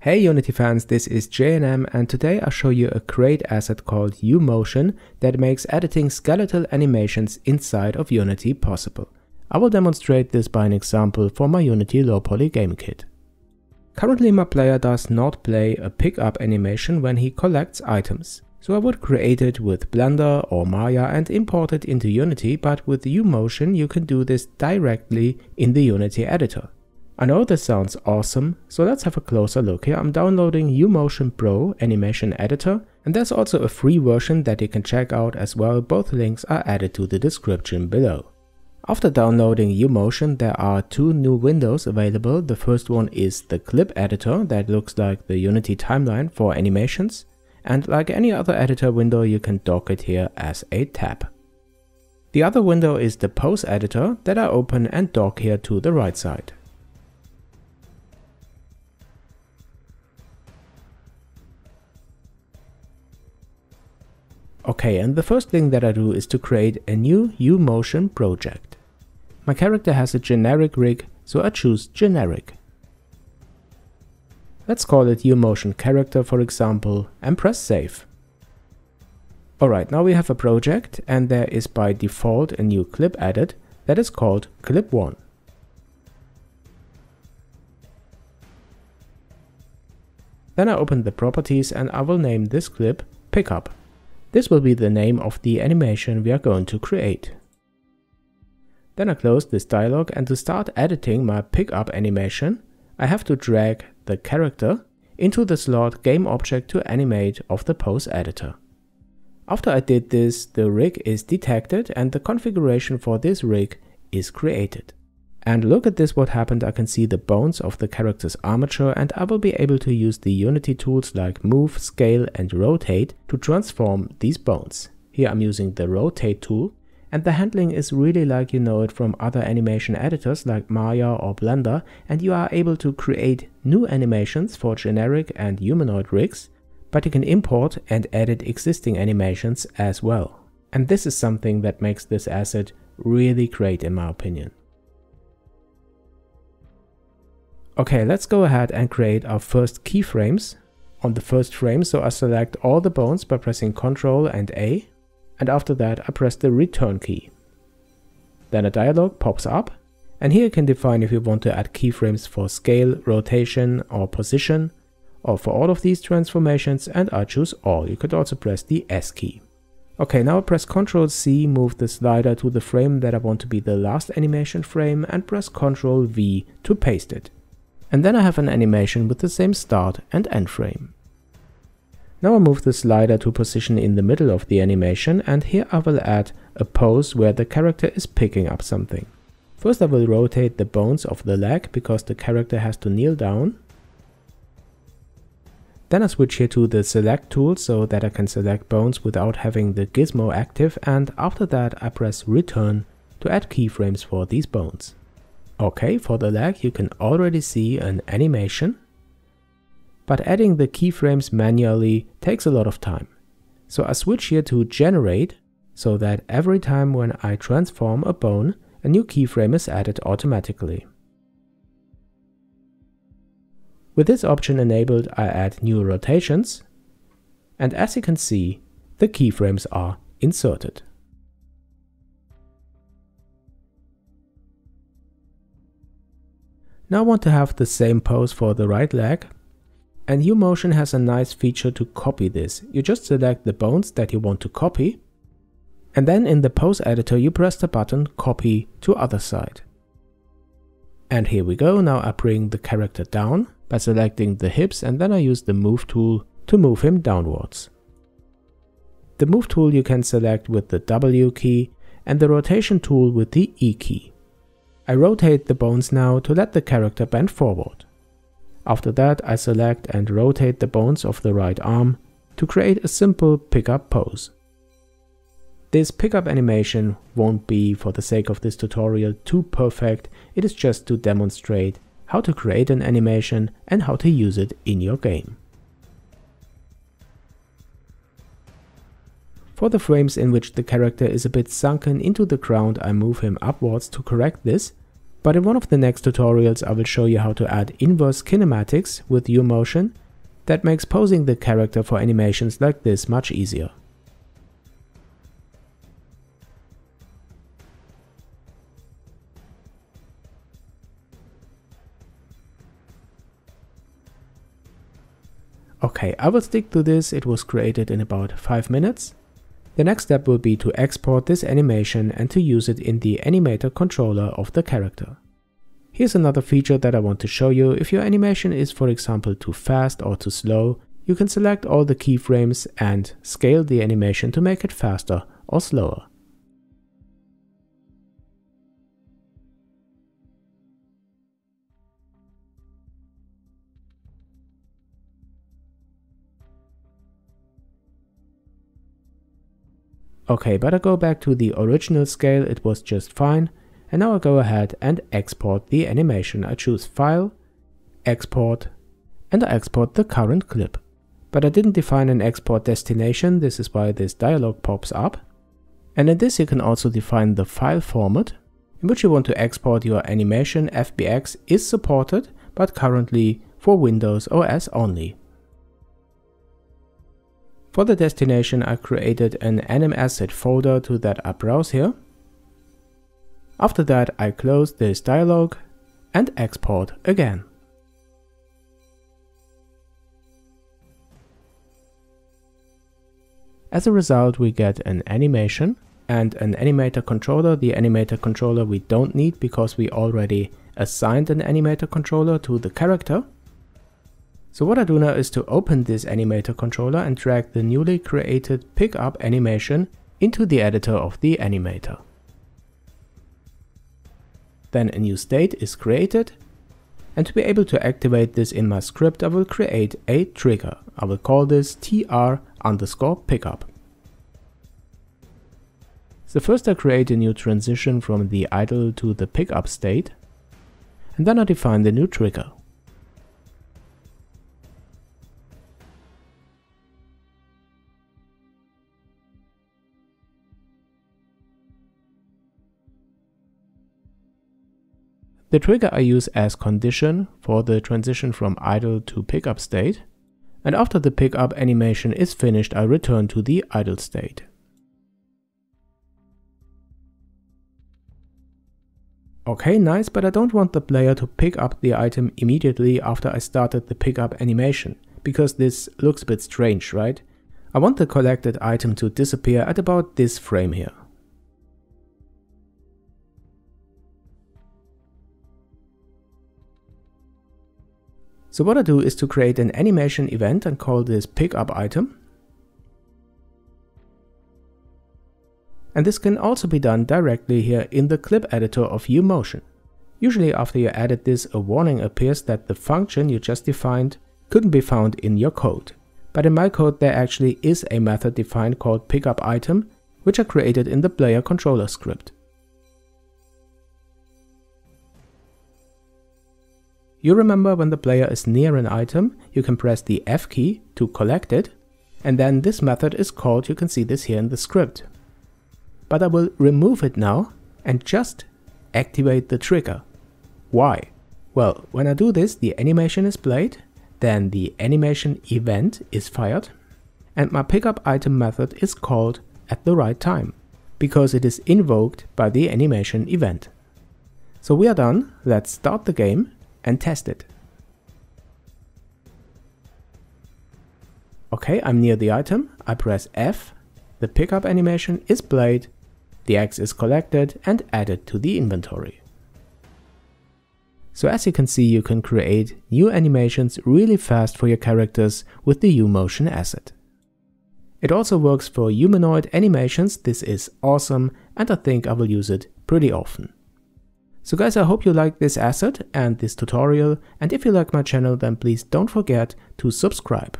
Hey Unity fans, this is Jayanam and today I'll show you a great asset called UMotion that makes editing skeletal animations inside of Unity possible. I will demonstrate this by an example for my Unity low poly game kit. Currently my player does not play a pickup animation when he collects items. So I would create it with Blender or Maya and import it into Unity, but with UMotion you can do this directly in the Unity editor. I know this sounds awesome, so let's have a closer look here. I'm downloading UMotion Pro Animation Editor, and there's also a free version that you can check out as well. Both links are added to the description below. After downloading UMotion, there are two new windows available. The first one is the clip editor that looks like the Unity timeline for animations. And like any other editor window, you can dock it here as a tab. The other window is the pose editor that I open and dock here to the right side. Okay, and the first thing that I do is to create a new UMotion project. My character has a generic rig, so I choose generic. Let's call it UMotion character for example and press save. Alright, now we have a project and there is by default a new clip added that is called clip1. Then I open the properties and I will name this clip pickup. This will be the name of the animation we are going to create. Then I close this dialog and to start editing my pickup animation, I have to drag the character into the slot game object to animate of the pose editor. After I did this, the rig is detected and the configuration for this rig is created. And look at this what happened, I can see the bones of the character's armature and I will be able to use the Unity tools like move, scale and rotate to transform these bones. Here I'm using the rotate tool and the handling is really like you know it from other animation editors like Maya or Blender and you are able to create new animations for generic and humanoid rigs, but you can import and edit existing animations as well. And this is something that makes this asset really great in my opinion. Okay, let's go ahead and create our first keyframes on the first frame. So I select all the bones by pressing Ctrl and A. And after that, I press the return key. Then a dialog pops up. And here you can define if you want to add keyframes for scale, rotation or position or for all of these transformations and I choose all. You could also press the S key. Okay, now I press Ctrl C, move the slider to the frame that I want to be the last animation frame and press Ctrl V to paste it. And then I have an animation with the same start and end frame. Now I move the slider to position in the middle of the animation and here I will add a pose where the character is picking up something. First I will rotate the bones of the leg because the character has to kneel down. Then I switch here to the select tool so that I can select bones without having the gizmo active and after that I press return to add keyframes for these bones. Okay, for the leg you can already see an animation, but adding the keyframes manually takes a lot of time. So I switch here to generate so that every time when I transform a bone, a new keyframe is added automatically. With this option enabled, I add new rotations, and as you can see, the keyframes are inserted. Now I want to have the same pose for the right leg. And UMotion has a nice feature to copy this. You just select the bones that you want to copy. And then in the pose editor you press the button copy to other side. And here we go, now I bring the character down by selecting the hips and then I use the move tool to move him downwards. The move tool you can select with the W key and the rotation tool with the E key. I rotate the bones now to let the character bend forward. After that I select and rotate the bones of the right arm to create a simple pickup pose. This pickup animation won't be, for the sake of this tutorial, too perfect, it is just to demonstrate how to create an animation and how to use it in your game. For the frames in which the character is a bit sunken into the ground I move him upwards to correct this, But in one of the next tutorials I will show you how to add inverse kinematics with UMotion that makes posing the character for animations like this much easier. Okay, I will stick to this, it was created in about 5 minutes. The next step will be to export this animation and to use it in the animator controller of the character. Here's another feature that I want to show you. If your animation is for example too fast or too slow, you can select all the keyframes and scale the animation to make it faster or slower. Okay, but I go back to the original scale, it was just fine. And now I go ahead and export the animation. I choose File, Export, and I export the current clip. But I didn't define an export destination, this is why this dialog pops up. And in this you can also define the file format in which you want to export your animation. FBX is supported, but currently for Windows OS only. For the destination I created an animasset folder to that I browse here. After that I close this dialog and export again. As a result we get an animation and an animator controller. The animator controller we don't need because we already assigned an animator controller to the character. So what I do now is to open this animator controller and drag the newly created pickup animation into the editor of the animator. Then a new state is created and to be able to activate this in my script I will create a trigger. I will call this tr underscore pickup. So first I create a new transition from the idle to the pickup state and then I define the new trigger. The trigger I use as condition for the transition from idle to pickup state, and after the pickup animation is finished I return to the idle state. Okay, nice, but I don't want the player to pick up the item immediately after I started the pickup animation, because this looks a bit strange, right? I want the collected item to disappear at about this frame here. So what I do is to create an animation event and call this pickup item. And this can also be done directly here in the clip editor of UMotion. Usually after you added this, a warning appears that the function you just defined couldn't be found in your code. But in my code there actually is a method defined called pickup item, which I created in the player controller script. You remember when the player is near an item, you can press the F key to collect it, and then this method is called, you can see this here in the script. But I will remove it now and just activate the trigger. Why? Well, when I do this, the animation is played, then the animation event is fired, and my pickup item method is called at the right time, because it is invoked by the animation event. So we are done, let's start the game and test it. Okay, I'm near the item, I press F, the pickup animation is played, the X is collected and added to the inventory. So as you can see, you can create new animations really fast for your characters with the UMotion asset. It also works for humanoid animations, this is awesome and I think I will use it pretty often. So guys, I hope you liked this asset and this tutorial, and if you like my channel then please don't forget to subscribe.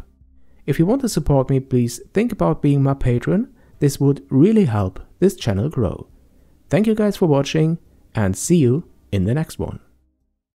If you want to support me, please think about being my patron, this would really help this channel grow. Thank you guys for watching, and see you in the next one.